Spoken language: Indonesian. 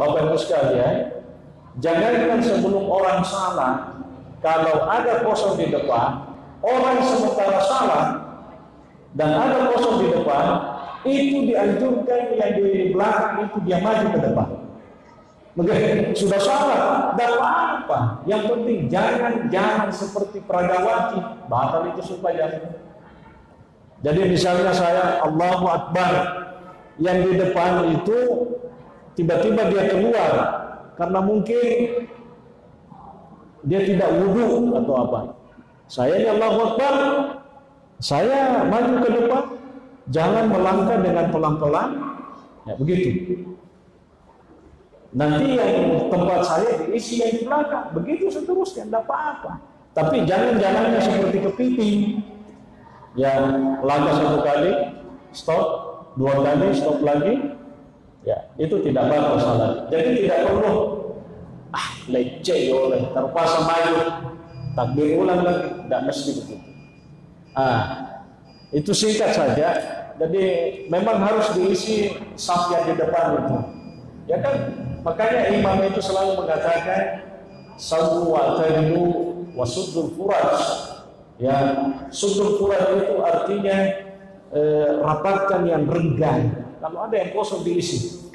Bapak Ibu sekalian, jangankan sebelum orang salah, kalau ada kosong di depan, orang sementara salah dan ada kosong di depan, itu dianjurkan yang di belakang itu dia maju ke depan. Mungkin sudah salah, dan apa? Yang penting jangan jangan seperti Pradawati, batal itu supaya Jadi misalnya saya Allahu Akbar, yang di depan itu tiba-tiba dia keluar karena mungkin dia tidak wudhu atau apa. Saya ini Allahu Akbar, saya maju ke depan, jangan melangkah dengan pelan-pelan, ya begitu. Nanti yang tempat saya diisi yang belakang, begitu seterusnya, tidak apa-apa. Tapi jangan jalannya seperti kepiting, yang langkah satu kali, stop, dua kali, stop lagi, ya itu tidak batal salat. Jadi tidak perlu ah leceh oleh terpaksa maju takbir ulang lagi, tidak mesti begitu. Ah, itu singkat saja. Jadi memang harus diisi saf yang di depan itu. Ya kan? Makanya imam itu selalu mengatakan sawu wa tadilu wa suddul. Ya, suddul furaj itu artinya eh, rapatkan yang renggang. Kalau ada yang kosong diisi.